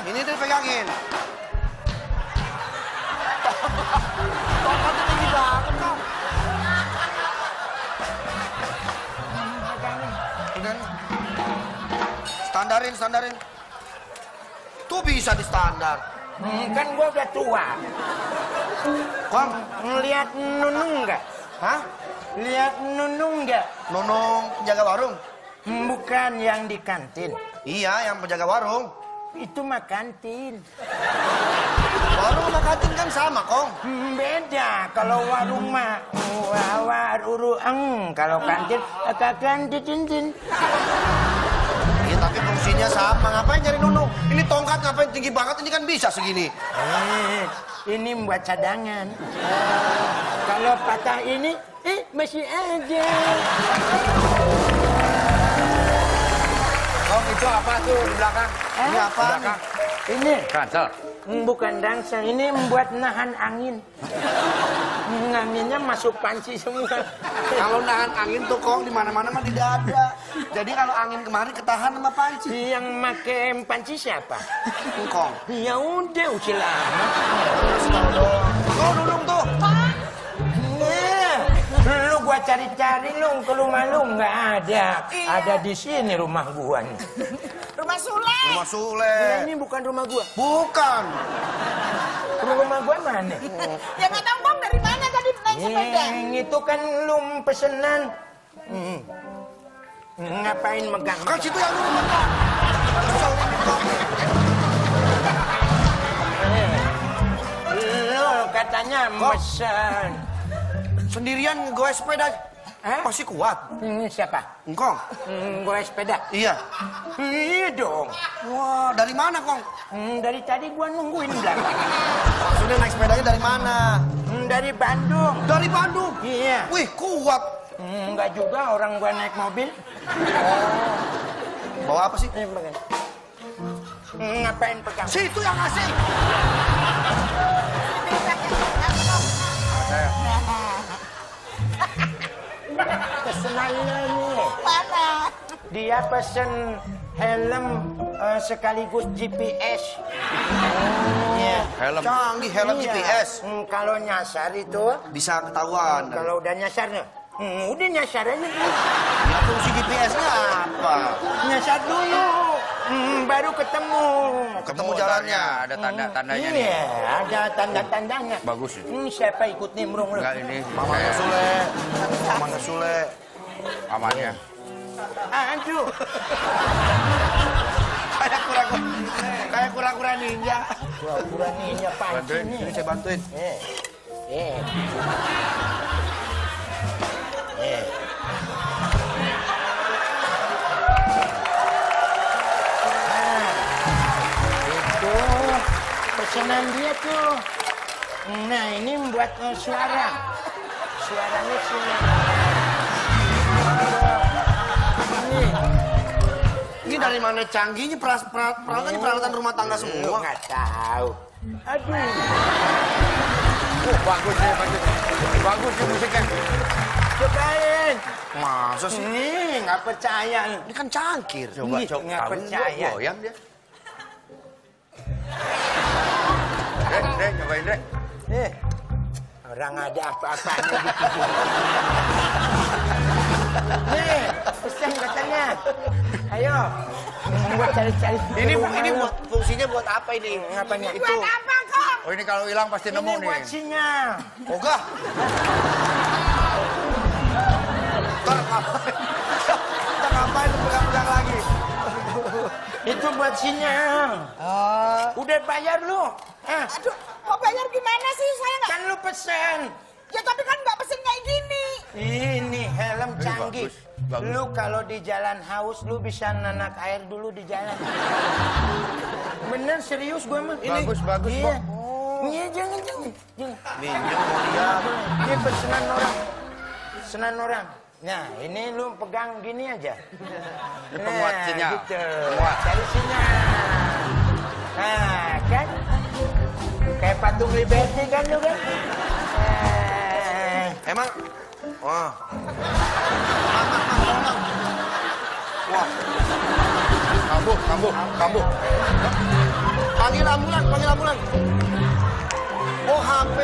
Ini tuh pegangin. Tongkatnya tinggi banget. Pegangin. Standarin, standarin. Tuh bisa di standar. Hmm, kan gua udah tua. Kong, Ngeliat Nunung nggak? hah? Lihat Nunung nggak? Nunung penjaga warung? Hmm, Bukan yang di kantin. Iya, yang penjaga warung. Itu mah kantin. Warung sama kantin kan sama, Kong. Hmm, beda. Kalau warung mah wawar uru eng. Kalau kantin akan titin Iya, tapi fungsinya sama. Ngapain nyari Nunung? Ini tongkat ngapain tinggi banget? Ini kan bisa segini. Eh, ini buat cadangan. Eh, kalau patah ini, eh masih ada. Kong itu apa tuh di belakang? Ini apa? Belakang. Ini Ransel. Hmm, bukan ransel, ini membuat nahan angin. Hmm, Anginnya masuk panci semua. Kalau nahan angin tuh Kong di mana-mana mah tidak ada. Jadi kalau angin kemari ketahan sama panci. Yang make panci siapa? Kong. Ya udah, usil lama. Tuh Nunung tuh. Lu cari-cari lu ke rumah lu nggak ada. Ada di sini rumah gua nih. Rumah Sule. Rumah Sule. Ini bukan rumah gua. Bukan. Rumah rumah gua mana? Ya nggak tahu bang dari mana tadi naik sepeda. Yang itu kan lu pesenan. Hmm. Ngapain megang? Kan situ yang rumah Kong. Kesel ini. Lu katanya mesen. Sendirian gue sepeda. Hah? Pasti kuat. Ini siapa? Engkong. Hmm, gue sepeda. Iya. Iya dong. Wah, dari mana Kong? Hmm, dari tadi gua nungguin belakang. Maksudnya naik sepedanya dari mana? Hmm, dari Bandung. Dari Bandung. Iya. Wih, kuat. Hmm, enggak juga orang gua naik mobil. Bawa apa sih? Eh. Hmm, ngapain pegang? Situ yang ngasih. Pesenannya nih. Mana? Dia pesen helm eh, sekaligus GPS. Iya. Helm. Canggih helm Iya. GPS. Hmm, kalau nyasar itu, Bisa ketahuan. kalau udah nyasar nih, hmm, udah nyasar aja dulu. Ya, fungsi GPS-nya apa? Nyasar dulu, hmm, baru ketemu. Ketemu Oh, jalannya. Ada tanda-tandanya nih. Iya, ada tanda-tandanya. Bagus ini. Hmm, siapa ikut nimbrung lu? Enggak ini. Mama saya Sule. Amannya. Aduh, Kayak kura-kura. Kayak kura-kura ninja. pura-pura ninja panci Bantuin. nih. Ini saya bantuin. Eh, eh. Eh. Nah, itu pesanan dia tuh. Nah, ini membuat eh, suara. Suaranya sini. Dari mana canggihnya peras- peras- peralatannya peralatan rumah tangga Lu semua. nggak tahu. Aduh. Oh, bagus nih, bagus. Bagus nih musiknya. Cobain. Masa sih? Nih, nggak percaya. lu. Ini kan cangkir. Coba, Ih, coba. nggak percaya. Goyang dia. Dek, dek, nyobain dek. Eh, orang ada apa-apanya gitu. Nih, pesan katanya. Ayo, buat cari-cari. Ini ini buat fungsinya buat apa ini? Ngapanya? Itu. Buat apa kok? Oh ini kalau hilang pasti Ini nemu nih. buat sinyal. Oga. Ntar ngapain? Ntar ngapain lu pegang-pegang lagi? Itu buat sinyal. Udah bayar lu. Ah, Aduh, kok bayar gimana sih? Saya nggak... kan lu pesen. Ya tapi kan nggak pesen kayak gini. Ini helm Ini canggih. bagus, bagus. Lu kalau di jalan haus, lu bisa nanak air dulu di jalan. Bener serius gua mah. Bagus, bagus, Iya. Bang. Iya, jangan, jangan. jangan. Mau dia. Ini pesanan orang. Pesanan orang. Nah, ini lu pegang gini aja. Ini penguat sinyal. Gitu. Penguat. Cari sinyal. Nah, kan? Kayak patung Liberty kan lu kan? Eh, Emang? Wah. Kambuh, kambuh, kambuh. Panggil ambulan, panggil ambulan. Oh, HP.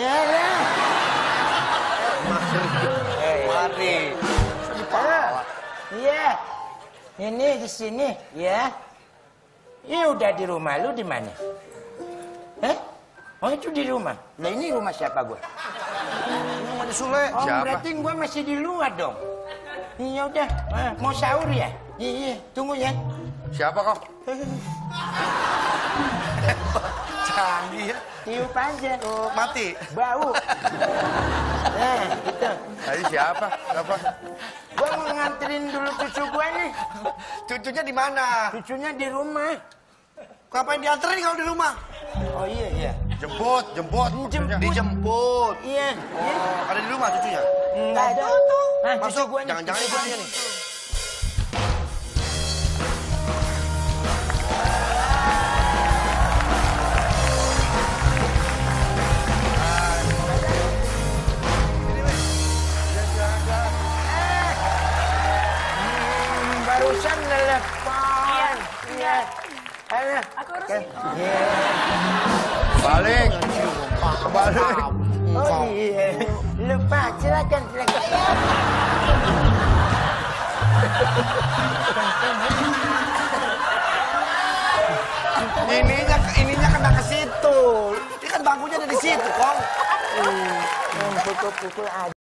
Ya lah. Mari. Iya. Ini di sini, ya. Ini udah di rumah lu di mana? Eh? Oh itu di rumah. Nah ini rumah siapa gua? Sule. Oh Siapa? berarti gua masih di luar dong. Iya udah, Eh, mau sahur ya? Iya, iya, tunggu ya. Siapa kau? Canggih ya. Tiup aja. Oh, mati. Bau. Nah, itu. Tadi siapa? Apa? Gua mau nganterin dulu cucu gua nih. Cucunya di mana? Cucunya di rumah. Ngapain dianterin kalau di rumah? Oh iya, iya. Jemput, jemput. Jemput. Dijemput. Iya, iya. Oh, ada di rumah cucunya? Enggak ada. Nah, cucu Masuk. Jangan-jangan gua ibunya nih. Hmm, barusan. Iya. Halo. Aku urusin. Iya. Balik. Balik. Oh iya. Lupa, silakan, silakan. Ininya ininya kena ke situ. Ini kan bangkunya ada di situ, Kong. Pukul-pukul aja.